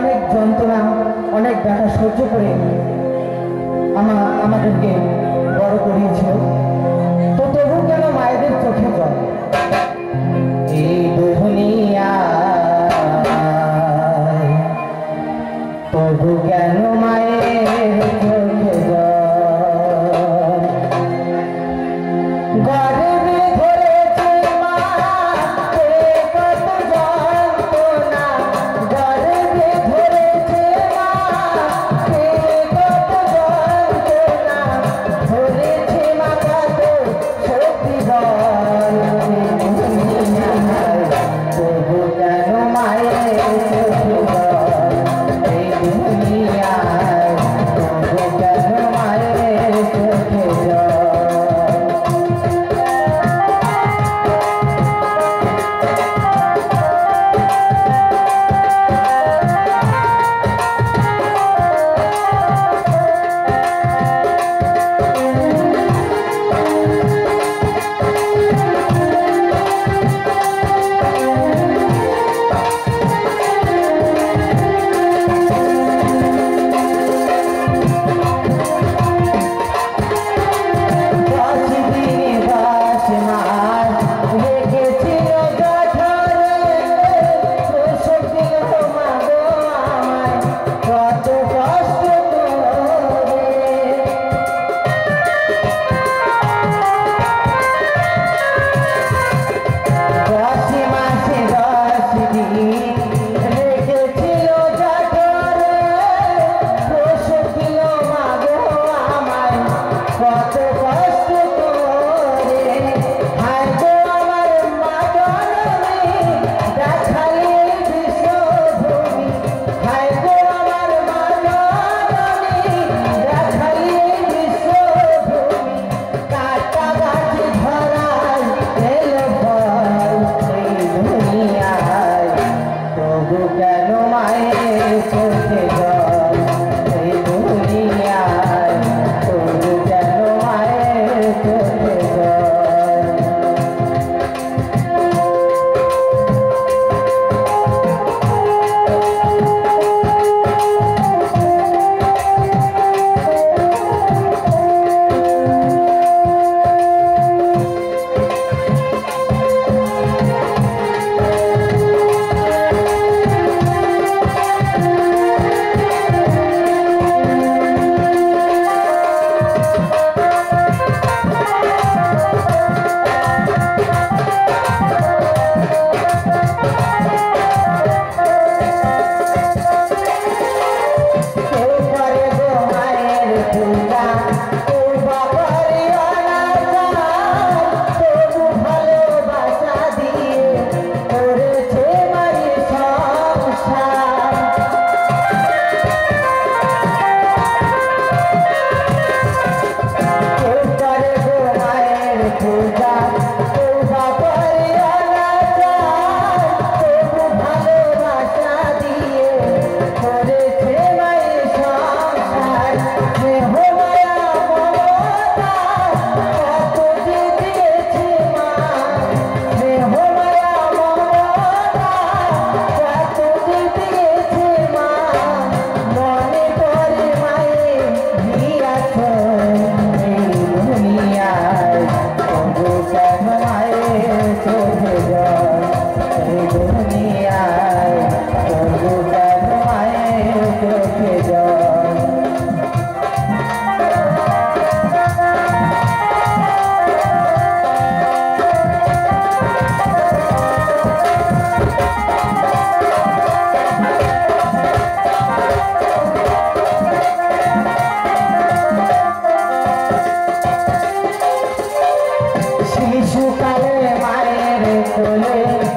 অনেক যন্ত্রণা, অনেক ব্যথা সহ্য করে আমা, আমাদেরকে বড় করিয়েছিল। তো তবু কেন মায়েদের চোখে জল। शिशु काले मारे रे तोले।